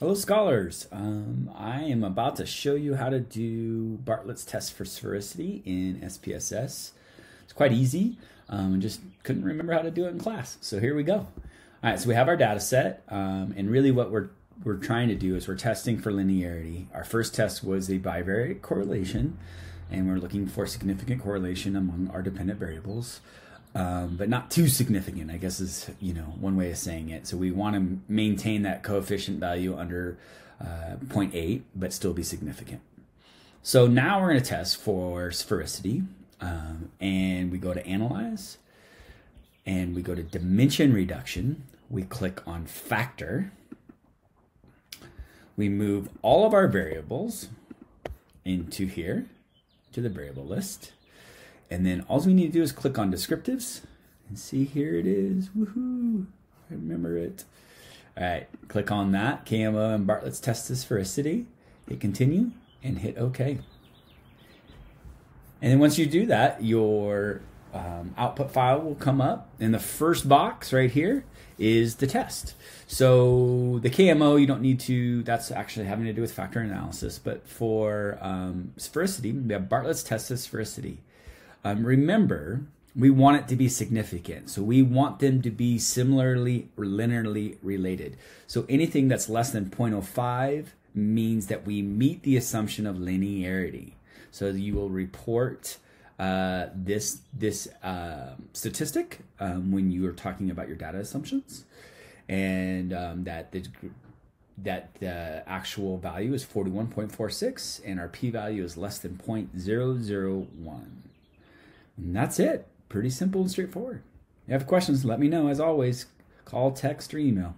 Hello, scholars. Um, I am about to show you how to do Bartlett's test for sphericity in SPSS. It's quite easy. Um, just couldn't remember how to do it in class. So here we go. All right, so we have our data set. Um, and really what we're, we're trying to do is we're testing for linearity. Our first test was a bivariate correlation, and we're looking for significant correlation among our dependent variables um, but not too significant, I guess is you know one way of saying it. So we want to maintain that coefficient value under uh, 0.8, but still be significant. So now we're going to test for sphericity, um, and we go to Analyze, and we go to Dimension Reduction. We click on Factor. We move all of our variables into here to the variable list and then all we need to do is click on descriptives and see here it is. Woohoo! I remember it. All right, click on that. KMO and Bartlett's test this sphericity. Hit continue and hit OK. And then once you do that, your um, output file will come up. And the first box right here is the test. So the KMO, you don't need to, that's actually having to do with factor analysis. But for um, sphericity, we have Bartlett's test of sphericity. Um, remember, we want it to be significant. So we want them to be similarly or linearly related. So anything that's less than 0.05 means that we meet the assumption of linearity. So you will report uh, this this uh, statistic um, when you are talking about your data assumptions, and um, that the that the actual value is 41.46 and our p-value is less than 0.001. And that's it. Pretty simple and straightforward. If you have questions, let me know. As always, call, text, or email.